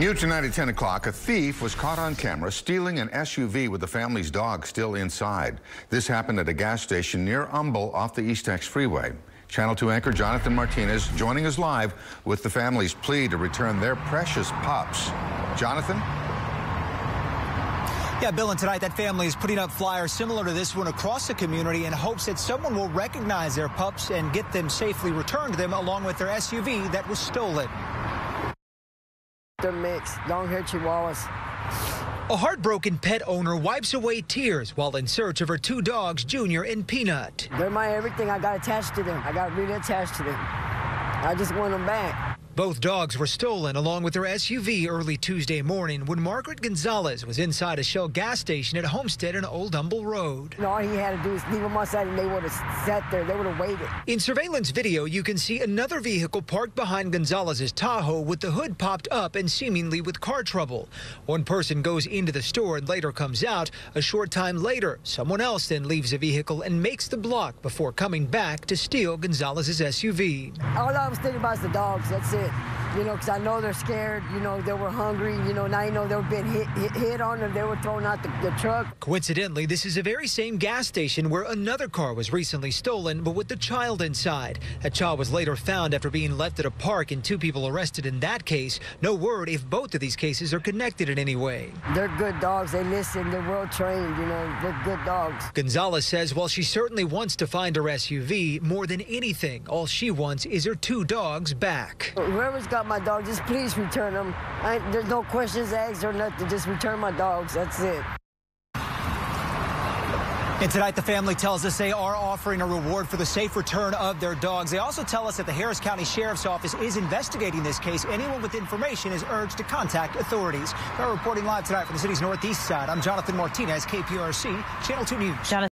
New tonight at 10 o'clock, a thief was caught on camera stealing an SUV with the family's dog still inside. This happened at a gas station near Humble off the Eastex Freeway. Channel 2 anchor Jonathan Martinez joining us live with the family's plea to return their precious pups. Jonathan? Yeah, Bill, and tonight that family is putting up flyers similar to this one across the community in hopes that someone will recognize their pups and get them safely returned to them along with their SUV that was stolen. They're mixed, long-haired chihuahuas. A heartbroken pet owner wipes away tears while in search of her two dogs, Junior and Peanut. They're my everything. I got attached to them. I got really attached to them. I just want them back. Both dogs were stolen along with their SUV early Tuesday morning when Margaret Gonzalez was inside a Shell gas station at Homestead and Old Humble Road. And all he had to do is leave them outside and they would have sat there. They would have waited. In surveillance video, you can see another vehicle parked behind Gonzalez's Tahoe with the hood popped up and seemingly with car trouble. One person goes into the store and later comes out. A short time later, someone else then leaves the vehicle and makes the block before coming back to steal Gonzalez's SUV. All I was thinking about is the dogs. That's it it you know, because I know they're scared. You know, they were hungry. You know, now you know they were being hit, hit, hit on and they were thrown out the, the, truck. Coincidentally, this is the very same gas station where another car was recently stolen, but with the child inside. That child was later found after being left at a park and two people arrested in that case. No word if both of these cases are connected in any way. They're good dogs. They listen. They're well trained. You know, they're good dogs. Gonzalez says while she certainly wants to find her SUV, more than anything, all she wants is her two dogs back. Whoever's got my dog, just please return them. I, there's no questions asked or nothing. Just return my dogs. That's it. And tonight, the family tells us they are offering a reward for the safe return of their dogs. They also tell us that the Harris County Sheriff's Office is investigating this case. Anyone with information is urged to contact authorities. We're reporting live tonight from the city's northeast side. I'm Jonathan Martinez, KPRC, Channel 2 News. Jonathan